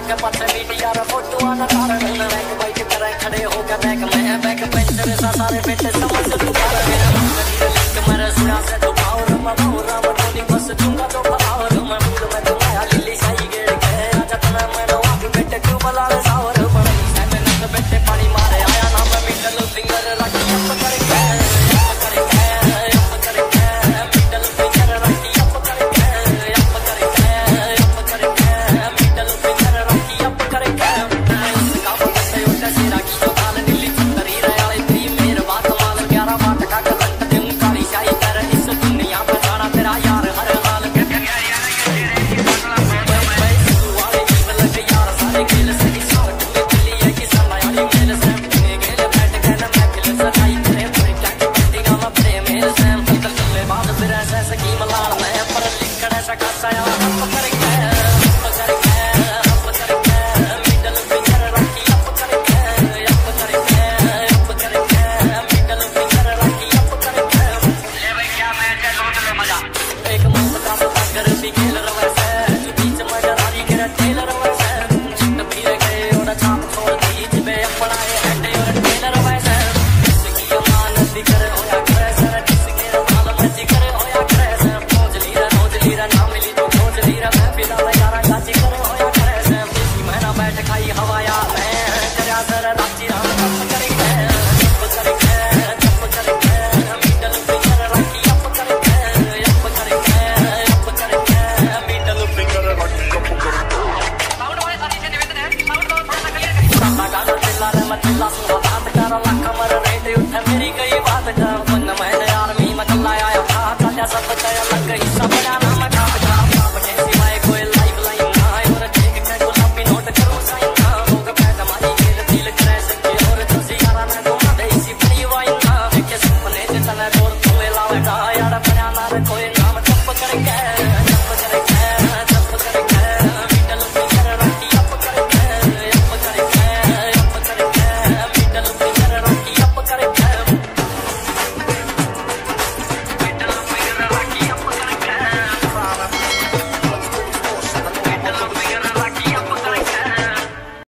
रंग पत्र मीडिया रे फ़ोटो आना तार मिल रैंक बाइक करे खड़े हो गए बैक में बैक पेंटर सा सारे पेट समझ तू कर मेरा मंदिर लिंक मरे सुरा से तो भाव रमा भाव Rama y que lo roba sabor